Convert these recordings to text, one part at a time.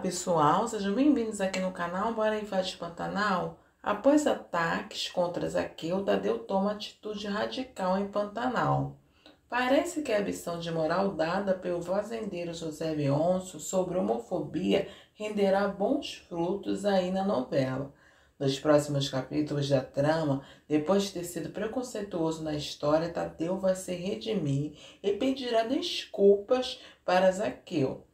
pessoal, sejam bem-vindos aqui no canal Bora Invadir Pantanal. Após ataques contra Zaqueu, Tadeu toma atitude radical em Pantanal. Parece que a lição de moral dada pelo fazendeiro José Leôncio sobre homofobia renderá bons frutos aí na novela. Nos próximos capítulos da trama, depois de ter sido preconceituoso na história, Tadeu vai se redimir e pedirá desculpas para Zaqueu.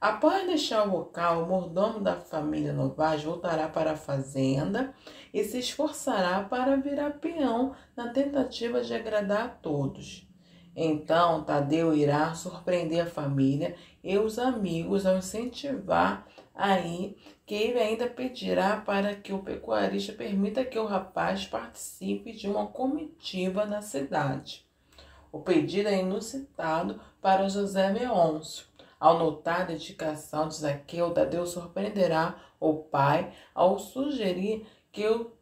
Após deixar o local, o mordomo da família Novaes voltará para a fazenda e se esforçará para virar peão na tentativa de agradar a todos. Então, Tadeu irá surpreender a família e os amigos ao incentivar aí que ele ainda pedirá para que o pecuarista permita que o rapaz participe de uma comitiva na cidade. O pedido é inusitado para José Leôncio, ao notar a dedicação de Zaqueu, Tadeu surpreenderá o pai ao sugerir que o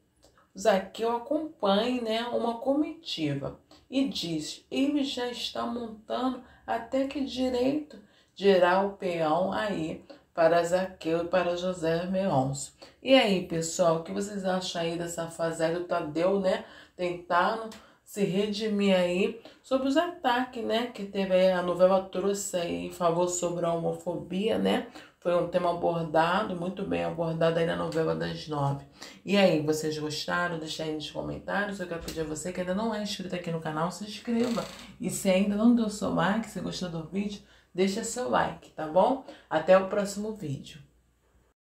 Zaqueu acompanhe né, uma comitiva e diz: Ele já está montando até que direito dirá o peão aí para Zaqueu e para José Meonço. E aí, pessoal, o que vocês acham aí dessa fazenda do Tadeu, né? Tentando se redimir aí sobre os ataques, né, que teve aí, a novela trouxe aí, falou sobre a homofobia, né, foi um tema abordado, muito bem abordado aí na novela das nove. E aí, vocês gostaram? Deixa aí nos comentários. Eu quero pedir a você que ainda não é inscrito aqui no canal, se inscreva. E se ainda não deu seu like, se gostou do vídeo, deixa seu like, tá bom? Até o próximo vídeo.